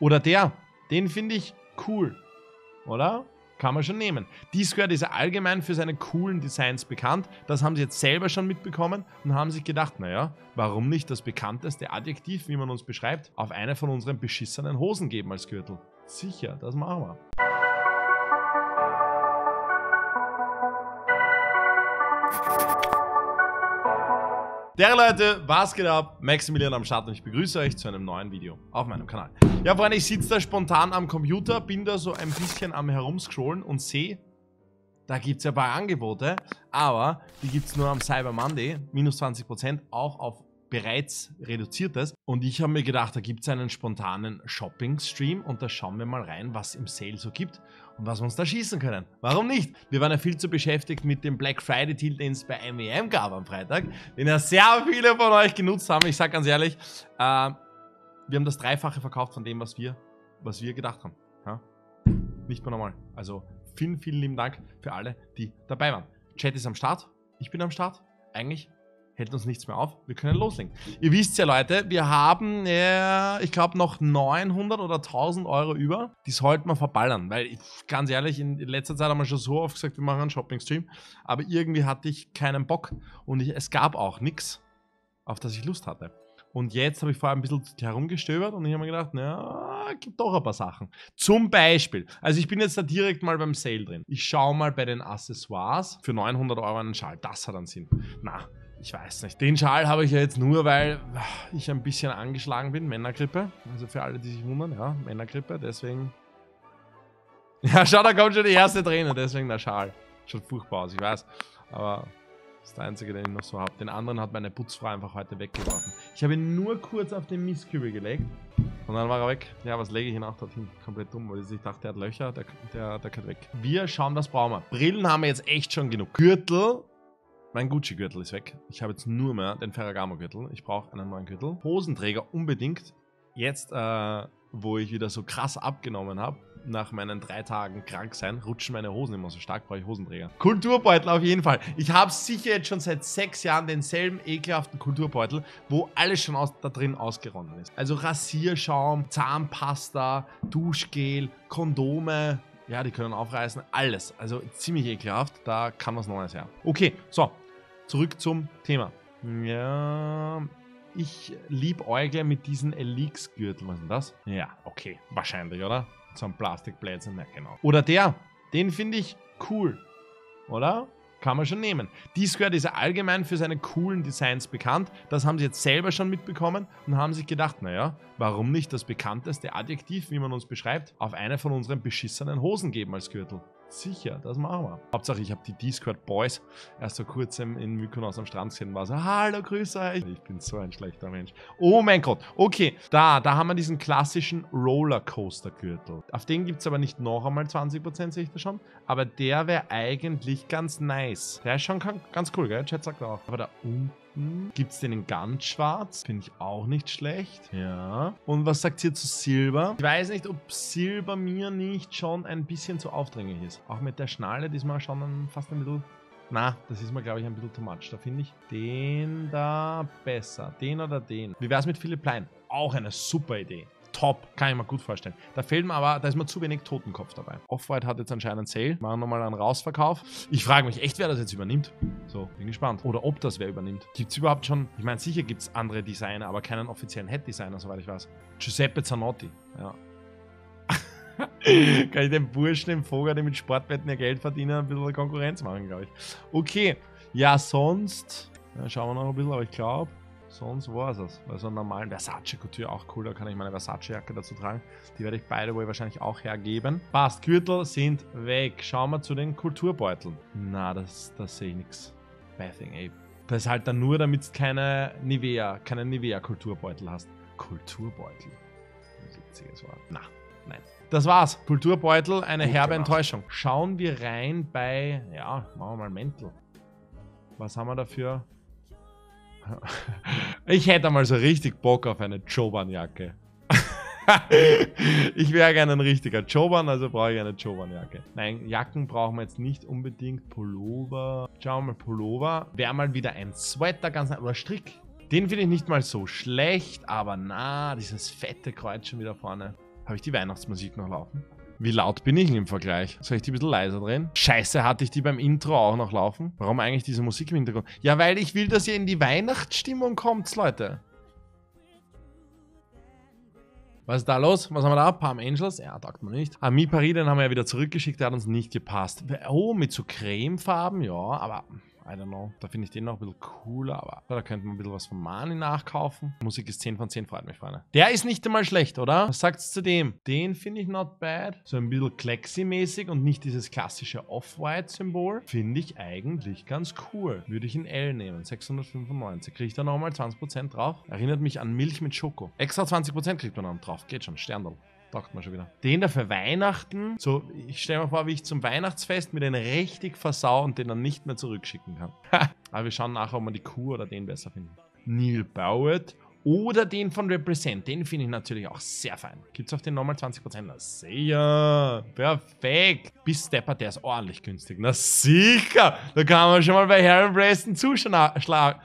Oder der, den finde ich cool. Oder? Kann man schon nehmen. Discord ist ja allgemein für seine coolen Designs bekannt. Das haben sie jetzt selber schon mitbekommen und haben sich gedacht, naja, warum nicht das bekannteste Adjektiv, wie man uns beschreibt, auf eine von unseren beschissenen Hosen geben als Gürtel? Sicher, das machen wir. Der Leute, was geht ab? Maximilian am Start und ich begrüße euch zu einem neuen Video auf meinem Kanal. Ja, Freunde, ich sitze da spontan am Computer, bin da so ein bisschen am herumscrollen und sehe, da gibt es ja ein paar Angebote, aber die gibt es nur am Cyber Monday, minus 20%, auch auf bereits reduziertes. Und ich habe mir gedacht, da gibt es einen spontanen Shopping-Stream und da schauen wir mal rein, was im Sale so gibt und was wir uns da schießen können. Warum nicht? Wir waren ja viel zu beschäftigt mit dem Black Friday-Deal, den es bei MEM gab am Freitag, den ja sehr viele von euch genutzt haben. Ich sage ganz ehrlich, äh, wir haben das Dreifache verkauft von dem, was wir, was wir gedacht haben. Ja? Nicht mehr normal. Also vielen, vielen lieben Dank für alle, die dabei waren. Chat ist am Start. Ich bin am Start. Eigentlich hält uns nichts mehr auf. Wir können loslegen. Ihr wisst ja, Leute, wir haben, äh, ich glaube, noch 900 oder 1000 Euro über. Die sollten wir verballern, weil, ganz ehrlich, in letzter Zeit haben wir schon so oft gesagt, wir machen einen Shopping-Stream, aber irgendwie hatte ich keinen Bock und ich, es gab auch nichts, auf das ich Lust hatte. Und jetzt habe ich vorher ein bisschen herumgestöbert und ich habe mir gedacht, naja, gibt doch ein paar Sachen. Zum Beispiel, also ich bin jetzt da direkt mal beim Sale drin. Ich schaue mal bei den Accessoires für 900 Euro einen Schal. Das hat einen Sinn. Na, ich weiß nicht. Den Schal habe ich ja jetzt nur, weil ich ein bisschen angeschlagen bin. Männergrippe. Also für alle, die sich wundern, ja, Männergrippe. Deswegen. Ja, schau, da kommt schon die erste Träne. Deswegen der Schal. Schaut furchtbar aus, ich weiß. Aber das ist der einzige, den ich noch so habe. Den anderen hat meine Putzfrau einfach heute weggeworfen. Ich habe ihn nur kurz auf den Mistkübel gelegt. Und dann war er weg. Ja, was lege ich ihn auch dorthin? Komplett dumm, weil ich dachte, der hat Löcher, der, der, der geht weg. Wir schauen, was brauchen wir. Brillen haben wir jetzt echt schon genug. Gürtel mein Gucci-Gürtel ist weg. Ich habe jetzt nur mehr den Ferragamo-Gürtel. Ich brauche einen neuen Gürtel. Hosenträger unbedingt. Jetzt, äh, wo ich wieder so krass abgenommen habe, nach meinen drei Tagen krank sein, rutschen meine Hosen immer so stark, brauche ich Hosenträger. Kulturbeutel auf jeden Fall. Ich habe sicher jetzt schon seit sechs Jahren denselben ekelhaften Kulturbeutel, wo alles schon aus, da drin ausgeronnen ist. Also Rasierschaum, Zahnpasta, Duschgel, Kondome, ja, die können aufreißen. Alles. Also ziemlich ekelhaft. Da kann was Neues her. Okay, so. Zurück zum Thema. Ja, ich liebäugle mit diesen Elix-Gürteln. Was ist denn das? Ja, okay. Wahrscheinlich, oder? So ein Plastikblättchen. Ja, genau. Oder der. Den finde ich cool. Oder? Kann man schon nehmen. Discord ist ja allgemein für seine coolen Designs bekannt. Das haben sie jetzt selber schon mitbekommen und haben sich gedacht, naja, warum nicht das bekannteste Adjektiv, wie man uns beschreibt, auf eine von unseren beschissenen Hosen geben als Gürtel. Sicher, das machen wir. Hauptsache, ich habe die Discord Boys erst vor kurzem in Mykonos am Strand gesehen war so, hallo, grüße euch. Ich bin so ein schlechter Mensch. Oh mein Gott. Okay, da, da haben wir diesen klassischen Rollercoaster-Gürtel. Auf den gibt es aber nicht noch einmal 20%, sehe ich da schon. Aber der wäre eigentlich ganz nice. Der ist schon ganz cool, gell? Chat sagt auch. Aber da unten hm, Gibt es den in ganz schwarz? Finde ich auch nicht schlecht. Ja. Und was sagt ihr zu Silber? Ich weiß nicht, ob Silber mir nicht schon ein bisschen zu aufdringlich ist. Auch mit der Schnalle, diesmal schon fast ein bisschen... Na, das ist mir, glaube ich, ein bisschen too much. Da finde ich den da besser. Den oder den. Wie wäre es mit Philipp Plein? Auch eine super Idee top. Kann ich mir gut vorstellen. Da fehlt mir aber, da ist mir zu wenig Totenkopf dabei. Off-White hat jetzt anscheinend Sale. Machen nochmal einen Rausverkauf. Ich frage mich echt, wer das jetzt übernimmt. So, bin gespannt. Oder ob das wer übernimmt. Gibt es überhaupt schon, ich meine, sicher gibt es andere Designer, aber keinen offiziellen Head-Designer, soweit ich weiß. Giuseppe Zanotti, ja. Kann ich dem Burschen im Vogel, der mit Sportwetten ihr Geld verdienen, ein bisschen Konkurrenz machen, glaube ich. Okay, ja, sonst, ja, schauen wir noch ein bisschen, aber ich glaube, Sonst war es es. Also einen normalen Versace-Couture auch cool, da kann ich meine Versace-Jacke dazu tragen. Die werde ich beide wohl wahrscheinlich auch hergeben. Passt, Gürtel sind weg. Schauen wir zu den Kulturbeuteln. Na, das, das sehe ich nichts. Bathing Ape. Das ist halt dann nur, damit du keine Nivea, keine Nivea-Kulturbeutel hast. Kulturbeutel. Witziges Wort. Na, nein. Das war's. Kulturbeutel, eine Gut herbe gemacht. Enttäuschung. Schauen wir rein bei, ja, machen wir mal Mäntel. Was haben wir dafür? Ich hätte mal so richtig Bock auf eine Joban-Jacke. ich wäre gerne ein richtiger Joban, also brauche ich eine Joban-Jacke. Nein, Jacken brauchen wir jetzt nicht unbedingt. Pullover. Schauen wir mal, Pullover. Wäre mal wieder ein Sweater, ganz oder Strick. Den finde ich nicht mal so schlecht, aber na, dieses fette Kreuz schon wieder vorne. Habe ich die Weihnachtsmusik noch laufen? Wie laut bin ich im Vergleich? Soll ich die ein bisschen leiser drehen? Scheiße, hatte ich die beim Intro auch noch laufen? Warum eigentlich diese Musik im Hintergrund? Ja, weil ich will, dass ihr in die Weihnachtsstimmung kommt, Leute. Was ist da los? Was haben wir da? Palm Angels? Ja, taugt man nicht. Ami Paris, den haben wir ja wieder zurückgeschickt, der hat uns nicht gepasst. Oh, mit so Cremefarben, ja, aber I don't know. Da finde ich den noch ein bisschen cooler, aber da könnte man ein bisschen was von Mani nachkaufen. Musik ist 10 von 10, freut mich, Freunde. Der ist nicht einmal schlecht, oder? Was sagt's zu dem? Den finde ich not bad. So ein bisschen Klexi-mäßig und nicht dieses klassische Off-White-Symbol. Finde ich eigentlich ganz cool. Würde ich in L nehmen. 695. Kriege ich da nochmal 20% drauf? Erinnert mich an Milch mit Schoko. Extra 20% kriegt man dann drauf. Geht schon. Sterndal. Taugt man schon wieder. Den da für Weihnachten. So, ich stelle mir vor, wie ich zum Weihnachtsfest mir den richtig versau und den dann nicht mehr zurückschicken kann. Aber wir schauen nachher, ob wir die Kuh oder den besser finden. Neil Bowett oder den von Represent. Den finde ich natürlich auch sehr fein. Gibt es auf den nochmal 20%? Na sicher. Perfekt. Bis Stepper, der ist ordentlich günstig. Na sicher. Da kann man schon mal bei Harry Preston zuschlagen.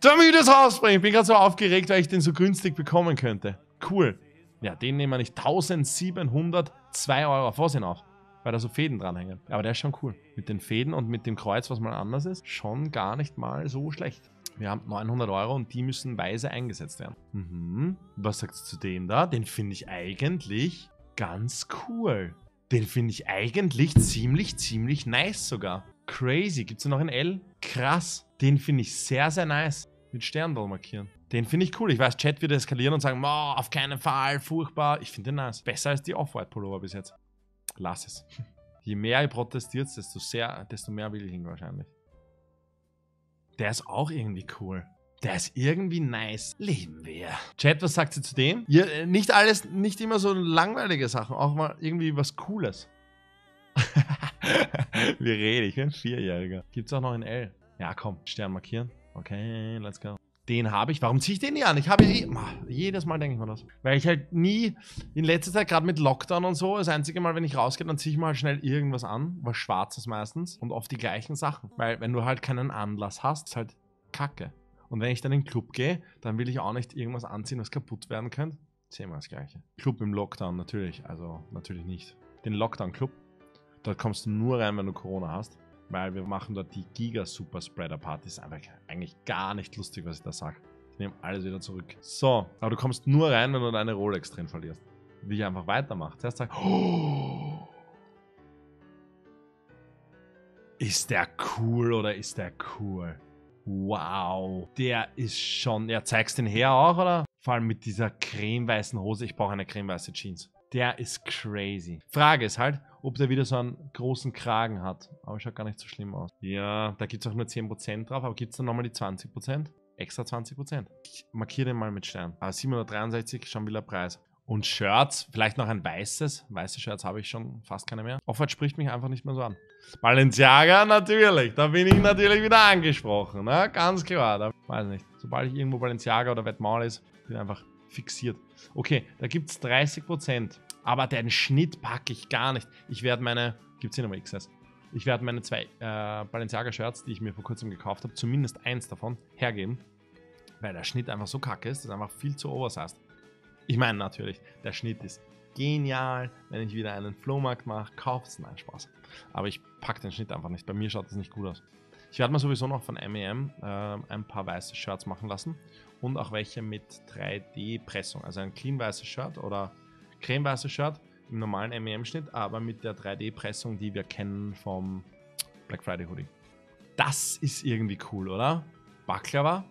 Damit ich das rausbringe. Ich bin gerade so aufgeregt, weil ich den so günstig bekommen könnte. Cool. Ja, den nehmen wir nicht. 1702 Euro. Vorsehen auf. Weil da so Fäden dranhängen. Aber der ist schon cool. Mit den Fäden und mit dem Kreuz, was mal anders ist, schon gar nicht mal so schlecht. Wir haben 900 Euro und die müssen weise eingesetzt werden. Mhm. Was sagst du zu dem da? Den finde ich eigentlich ganz cool. Den finde ich eigentlich ziemlich, ziemlich nice sogar. Crazy. Gibt es noch in L? Krass. Den finde ich sehr, sehr nice. Mit Sterndal markieren. Den finde ich cool. Ich weiß, Chat wird eskalieren und sagen, oh, auf keinen Fall, furchtbar. Ich finde den nice. Besser als die Off-White-Pullover bis jetzt. Lass es. Je mehr ihr protestiert, desto, sehr, desto mehr will ich ihn wahrscheinlich. Der ist auch irgendwie cool. Der ist irgendwie nice. Leben wir. Chat, was sagt sie zu dem? Ja, äh, nicht alles, nicht immer so langweilige Sachen, auch mal irgendwie was Cooles. Wir reden, ich bin ein Vierjähriger. Gibt's auch noch in L? Ja, komm, Stern markieren. Okay, let's go. Den habe ich. Warum ziehe ich den nicht an? Ich habe eh, jedes Mal denke ich mir das. Weil ich halt nie, in letzter Zeit, gerade mit Lockdown und so, das einzige Mal, wenn ich rausgehe, dann ziehe ich mal halt schnell irgendwas an, was Schwarzes meistens und oft die gleichen Sachen. Weil wenn du halt keinen Anlass hast, ist halt Kacke. Und wenn ich dann in den Club gehe, dann will ich auch nicht irgendwas anziehen, was kaputt werden könnte. Zehnmal das gleiche. Club im Lockdown, natürlich. Also natürlich nicht. Den Lockdown-Club, dort kommst du nur rein, wenn du Corona hast weil wir machen dort die Giga-Super-Spreader-Partys. Einfach eigentlich gar nicht lustig, was ich da sage. Ich nehme alles wieder zurück. So, aber du kommst nur rein, wenn du deine Rolex drin verlierst. Wie ich einfach weitermache. Zuerst sag, oh, ist der cool oder ist der cool? Wow, der ist schon. Ja, zeigst den her auch, oder? Vor allem mit dieser cremeweißen Hose. Ich brauche eine cremeweiße Jeans. Der ist crazy. Frage ist halt, ob der wieder so einen großen Kragen hat. Aber schaut gar nicht so schlimm aus. Ja, da gibt es auch nur 10% drauf, aber gibt es dann nochmal die 20%? Extra 20%. Ich markiere den mal mit Stern. Aber 763 schon wieder Preis. Und Shirts, vielleicht noch ein weißes. Weiße Shirts habe ich schon fast keine mehr. Offert spricht mich einfach nicht mehr so an. Balenciaga natürlich, da bin ich natürlich wieder angesprochen. Ne? Ganz klar, da weiß nicht. Sobald ich irgendwo Balenciaga oder Vetmal ist, bin ich einfach fixiert. Okay, da gibt es 30%. Aber den Schnitt packe ich gar nicht. Ich werde meine, gibt es hier nochmal XS? Ich werde meine zwei äh, Balenciaga-Shirts, die ich mir vor kurzem gekauft habe, zumindest eins davon hergeben. Weil der Schnitt einfach so kacke ist, das ist einfach viel zu oversized. Ich meine natürlich, der Schnitt ist genial. Wenn ich wieder einen Flohmarkt mache, kauft es. Nein, Spaß. Aber ich packe den Schnitt einfach nicht. Bei mir schaut das nicht gut aus. Ich werde mir sowieso noch von MEM äh, ein paar weiße Shirts machen lassen. Und auch welche mit 3D-Pressung. Also ein clean weißes Shirt oder cremeweißes Shirt im normalen MEM-Schnitt, aber mit der 3D-Pressung, die wir kennen vom Black Friday Hoodie. Das ist irgendwie cool, oder? Baklava?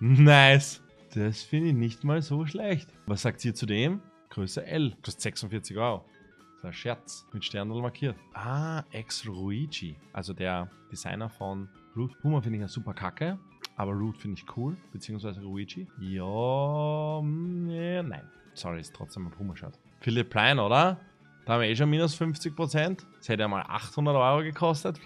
Nice. Das finde ich nicht mal so schlecht. Was sagt ihr zu dem? Größe L. Kostet 46 Euro. Das ist ein Scherz. Mit Sternl markiert. Ah, Ex-Ruigi. Also der Designer von Root. Puma finde ich ja super kacke. Aber Root finde ich cool. Beziehungsweise Ruigi. Ja, nee, nein. Sorry, ist trotzdem ein Puma-Shirt. Philipp Plein, oder? Da haben wir eh schon minus 50%. Das hätte ja mal 800 Euro gekostet.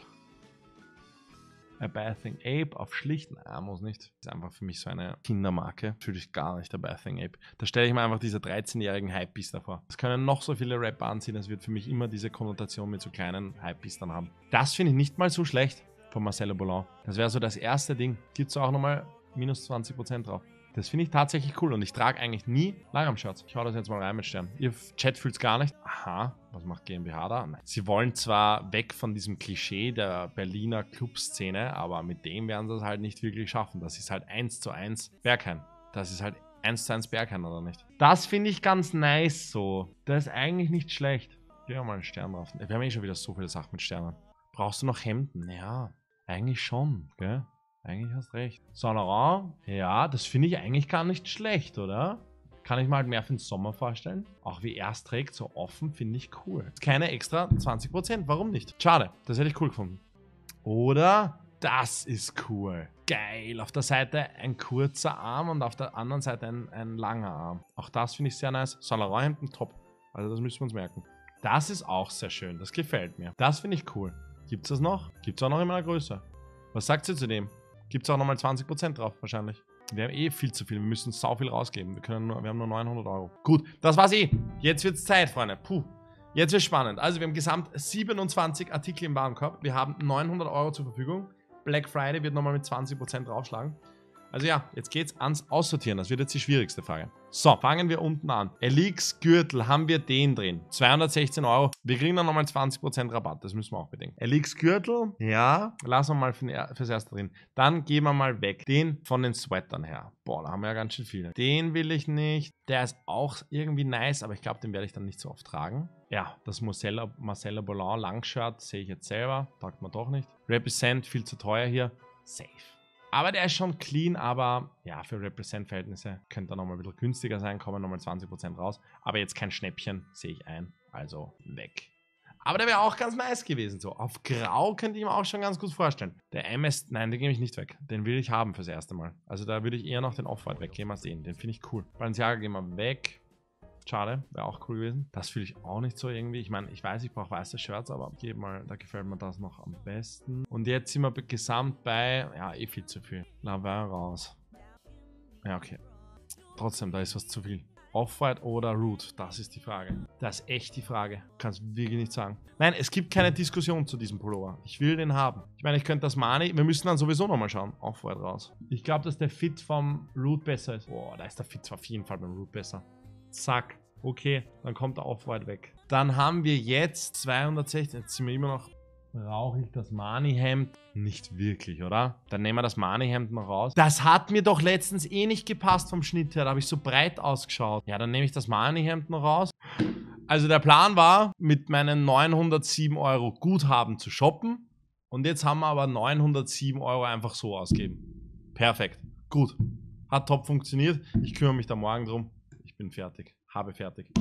A Bathing Ape auf schlicht. Nein, muss nicht. Das ist einfach für mich so eine Kindermarke. Fühle ich gar nicht, der Bathing Ape. Da stelle ich mir einfach diese 13-jährigen Hypebeast davor. Das können noch so viele Rapper anziehen. Das wird für mich immer diese Konnotation mit so kleinen Hypebeastern haben. Das finde ich nicht mal so schlecht von Marcelo Boulon. Das wäre so das erste Ding. Gibt es auch nochmal minus 20% drauf. Das finde ich tatsächlich cool und ich trage eigentlich nie Langarm-Shirts. Ich hau das jetzt mal rein mit Stern. Ihr Chat fühlt es gar nicht. Aha, was macht GmbH da? Nein. Sie wollen zwar weg von diesem Klischee der Berliner Clubszene, aber mit dem werden sie es halt nicht wirklich schaffen. Das ist halt eins zu eins Bergheim. Das ist halt eins zu eins Bergheim, oder nicht? Das finde ich ganz nice so. Das ist eigentlich nicht schlecht. Gehen wir mal einen Stern drauf. Wir haben eh schon wieder so viele Sachen mit Sternen. Brauchst du noch Hemden? Ja, eigentlich schon, gell? Eigentlich hast recht. Saint Laurent, ja, das finde ich eigentlich gar nicht schlecht, oder? Kann ich mir halt mehr für den Sommer vorstellen. Auch wie er es trägt, so offen, finde ich cool. Keine extra 20%, warum nicht? Schade, das hätte ich cool gefunden. Oder? Das ist cool. Geil. Auf der Seite ein kurzer Arm und auf der anderen Seite ein, ein langer Arm. Auch das finde ich sehr nice. Saint Laurent Hemden, top. Also das müssen wir uns merken. Das ist auch sehr schön. Das gefällt mir. Das finde ich cool. Gibt es das noch? Gibt es auch noch in meiner Größe. Was sagt ihr zu dem? Gibt es auch nochmal 20% drauf, wahrscheinlich. Wir haben eh viel zu viel. Wir müssen sau viel rausgeben. Wir, können nur, wir haben nur 900 Euro. Gut, das war's eh. Jetzt wird's Zeit, Freunde. Puh. Jetzt wird's spannend. Also, wir haben gesamt 27 Artikel im Warenkorb. Wir haben 900 Euro zur Verfügung. Black Friday wird nochmal mit 20% draufschlagen. Also ja, jetzt geht's ans Aussortieren. Das wird jetzt die schwierigste Frage. So, fangen wir unten an. Elix Gürtel, haben wir den drin? 216 Euro. Wir kriegen dann nochmal 20% Rabatt. Das müssen wir auch bedenken. Elix Gürtel, ja, lassen wir mal für, fürs Erste drin. Dann gehen wir mal weg. Den von den Sweatern her. Boah, da haben wir ja ganz schön viele. Den will ich nicht. Der ist auch irgendwie nice, aber ich glaube, den werde ich dann nicht so oft tragen. Ja, das Marcella, Marcella Bolland Langshirt sehe ich jetzt selber. Taugt man doch nicht. Represent, viel zu teuer hier. Safe. Aber der ist schon clean, aber ja, für Represent-Verhältnisse könnte er nochmal ein bisschen günstiger sein, kommen nochmal 20% raus. Aber jetzt kein Schnäppchen, sehe ich ein. Also weg. Aber der wäre auch ganz nice gewesen. So, auf Grau könnte ich mir auch schon ganz gut vorstellen. Der MS, nein, den gebe ich nicht weg. Den will ich haben fürs erste Mal. Also da würde ich eher noch den Off-White weggeben als den. Den finde ich cool. Balenciaga gehen wir weg. Schade, wäre auch cool gewesen. Das fühle ich auch nicht so irgendwie. Ich meine, ich weiß, ich brauche weiße Shirts, aber geh mal, da gefällt mir das noch am besten. Und jetzt sind wir gesamt bei, ja, eh viel zu viel. Lavin raus. Ja, okay. Trotzdem, da ist was zu viel. Off-White oder Root? Das ist die Frage. Das ist echt die Frage. Kannst wirklich nicht sagen. Nein, es gibt keine Diskussion zu diesem Pullover. Ich will den haben. Ich meine, ich könnte das Mani. Wir müssen dann sowieso nochmal schauen. Off-White raus. Ich glaube, dass der Fit vom Root besser ist. Boah, da ist der Fit zwar auf jeden Fall beim Root besser. Zack. Okay, dann kommt er auch weit weg. Dann haben wir jetzt 216. Jetzt sind wir immer noch. Brauche ich das Mani-Hemd? Nicht wirklich, oder? Dann nehmen wir das Mani-Hemd noch raus. Das hat mir doch letztens eh nicht gepasst vom Schnitt her. Da habe ich so breit ausgeschaut. Ja, dann nehme ich das Mani-Hemd noch raus. Also der Plan war, mit meinen 907 Euro Guthaben zu shoppen. Und jetzt haben wir aber 907 Euro einfach so ausgeben. Perfekt. Gut. Hat top funktioniert. Ich kümmere mich da morgen drum. Bin fertig. Habe fertig.